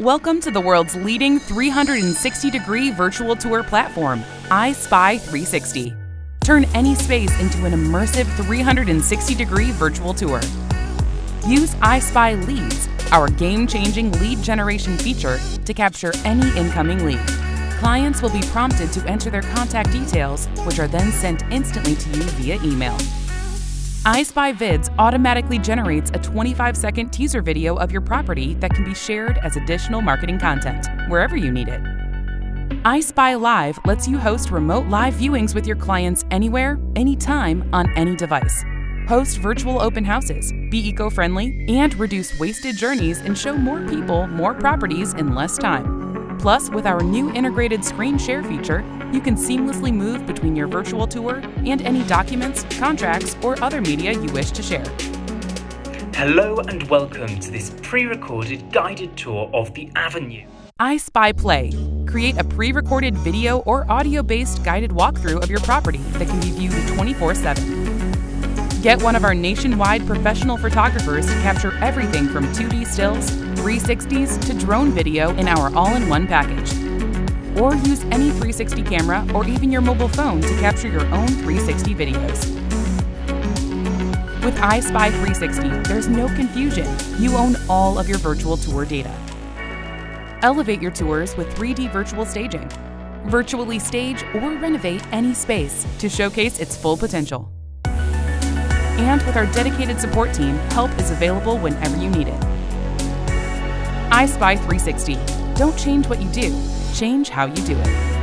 Welcome to the world's leading 360 degree virtual tour platform, EyeSpy 360. Turn any space into an immersive 360 degree virtual tour. Use EyeSpy Leads, our game changing lead generation feature, to capture any incoming lead. Clients will be prompted to enter their contact details, which are then sent instantly to you via email. EyeSpy Vids automatically generates a 25 second teaser video of your property that can be shared as additional marketing content wherever you need it. EyeSpy Live lets you host remote live viewings with your clients anywhere, anytime, on any device. Host virtual open houses, be eco friendly, and reduce wasted journeys and show more people more properties in less time. Plus, with our new integrated screen share feature, you can seamlessly move between your virtual tour and any documents, contracts, or other media you wish to share. Hello and welcome to this pre recorded guided tour of the Avenue. EyeSpy Play. Create a pre recorded video or audio based guided walkthrough of your property that can be viewed 24 7. Get one of our nationwide professional photographers to capture everything from 2D stills, 360s, to drone video in our all in one package. Or use any 360 camera or even your mobile phone to capture your own 360 videos. With EyeSpy 360, there's no confusion. You own all of your virtual tour data. Elevate your tours with 3D virtual staging. Virtually stage or renovate any space to showcase its full potential. And with our dedicated support team, help is available whenever you need it. EyeSpy 360. Don't change what you do, change how you do it.